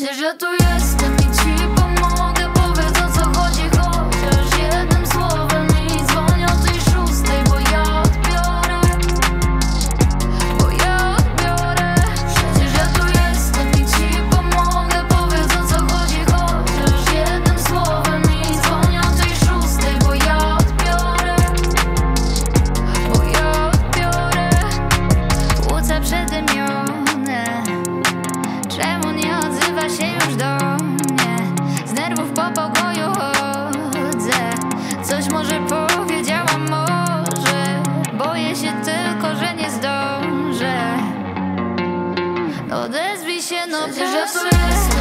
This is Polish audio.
że tu jest do mnie Z nerwów po pokoju chodzę. Coś może powiedziałam, może. Boję się tylko, że nie zdążę. Odezwij się, no proszę.